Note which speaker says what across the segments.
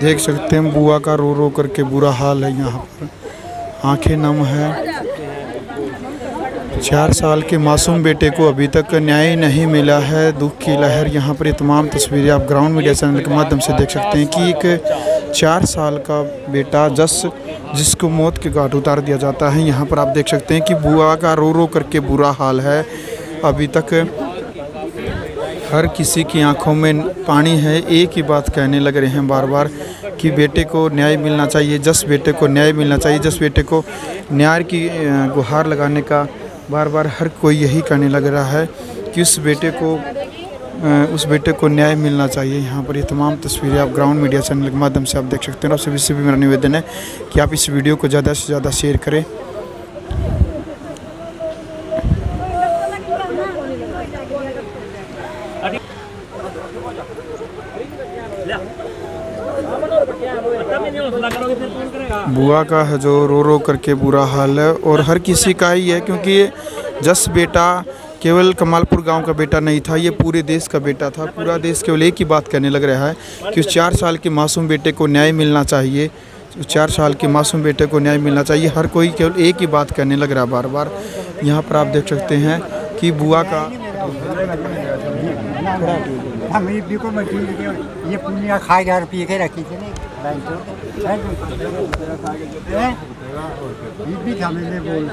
Speaker 1: देख सकते हैं बुआ का रो रो करके बुरा हाल है यहाँ पर। आँखें नम है। चार साल के मासूम बेटे को अभी तक न्याय नहीं मिला है। दुख की लहर यहाँ पर ये तमाम तस्वीरें आप ग्राउंड मीडिया चैनल के माध्यम से देख सकते हैं कि एक चार साल का बेटा जस जिसको मौत के घाट उतार दिया जाता है। यहाँ पर आप देख सकते हैं कि बुआ का रो रो करके बुरा हाल है। अभी तक हर किसी की आँखों में पानी है। एक ही बात कहने लग रहे हैं बार बार कि बेटे को न्याय मिलना चाहिए। जस बेटे को न्याय मिलना चाहिए। जस बेटे को न्याय की गुहार लगाने का बार बार हर कोई यही कहने लग रहा है कि उस बेटे को उस बेटे को न्याय मिलना चाहिए। यहाँ पर ये तमाम तस्वीरें आप ग्राउंड मीडिया चैनल के माध्यम से आप देख सकते हैं और सभी से भी मेरा निवेदन है कि आप इस वीडियो को ज़्यादा से ज़्यादा शेयर करें। बुआ का है जो रो रो करके बुरा हाल है और हर किसी का ही है क्योंकि जस बेटा केवल कमालपुर गाँव का बेटा नहीं था, ये पूरे देश का बेटा था। पूरा देश केवल एक ही बात कहने लग रहा है कि उस चार साल के मासूम बेटे को न्याय मिलना चाहिए। उस चार साल के मासूम बेटे को न्याय मिलना चाहिए। हर कोई केवल एक ही बात कहने लग रहा है बार बार यहाँ पर आप देख सकते हैं कि बुआ का
Speaker 2: हम ये को मशीन ये पुनिया खाए जा पी के रखी थी भी हमें बोल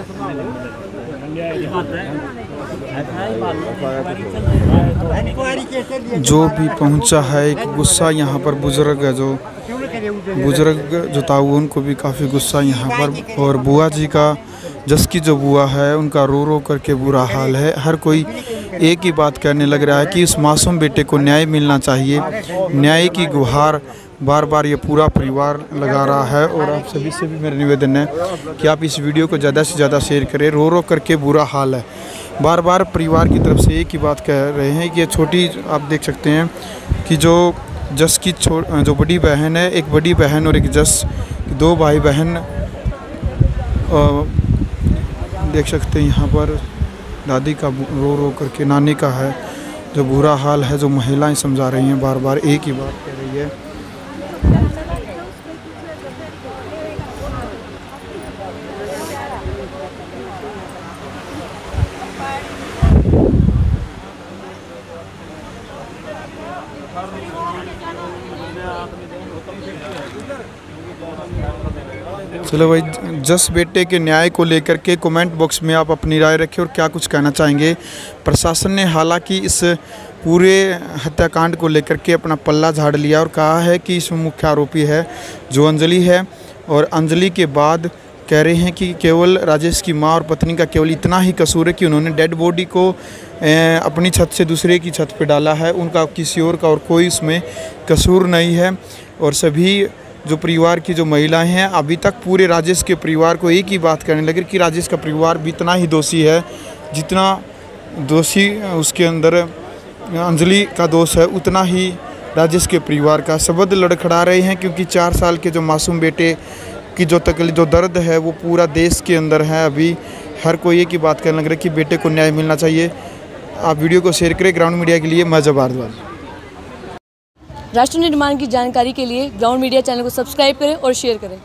Speaker 1: जो भी पहुँचा है, एक गुस्सा यहाँ पर बुज़ुर्ग है जो बुज़ुर्ग जो था उनको भी काफ़ी गुस्सा यहाँ पर और बुआ जी का, जस की जो बुआ है, उनका रो रो करके बुरा हाल है। हर कोई एक ही बात कहने लग रहा है कि इस मासूम बेटे को न्याय मिलना चाहिए। न्याय की गुहार बार बार ये पूरा परिवार लगा रहा है और आप सभी से भी मेरा निवेदन है कि आप इस वीडियो को ज़्यादा से ज़्यादा शेयर करें। रो रो करके बुरा हाल है। बार बार परिवार की तरफ़ से एक ही बात कह रहे हैं कि ये छोटी, आप देख सकते हैं कि जो जस की जो बड़ी बहन है, एक बड़ी बहन और एक जस, दो भाई बहन देख सकते हैं यहाँ पर। दादी का रो रो करके, नानी का है, जो बुरा हाल है, जो महिलाएँ समझा रही हैं, बार बार एक ही बात कह रही है। चलो भाई, जस बेटे के न्याय को लेकर के कमेंट बॉक्स में आप अपनी राय रखें और क्या कुछ कहना चाहेंगे। प्रशासन ने हालाँकि इस पूरे हत्याकांड को लेकर के अपना पल्ला झाड़ लिया और कहा है कि इसमें मुख्य आरोपी है, जो अंजलि है। और अंजलि के बाद कह रहे हैं कि केवल राजेश की माँ और पत्नी का केवल इतना ही कसूर है कि उन्होंने डेड बॉडी को अपनी छत से दूसरे की छत पर डाला है। उनका किसी और का और कोई इसमें कसूर नहीं है। और सभी जो परिवार की जो महिलाएँ हैं, अभी तक पूरे राजेश के परिवार को एक ही बात करने लगे कि राजेश का परिवार भी इतना ही दोषी है, जितना दोषी उसके अंदर अंजलि का दोष है, उतना ही राजेश के परिवार का। शब्द लड़खड़ा रहे हैं क्योंकि चार साल के जो मासूम बेटे की जो तकलीफ़, जो दर्द है, वो पूरा देश के अंदर है। अभी हर कोई एक ही बात करने लग रहा है कि बेटे को न्याय मिलना चाहिए। आप वीडियो को शेयर करें ग्राउंड मीडिया के लिए मैं जब भारद्वाज
Speaker 3: राष्ट्र निर्माण की जानकारी के लिए ग्राउंड मीडिया चैनल को सब्सक्राइब करें और शेयर करें।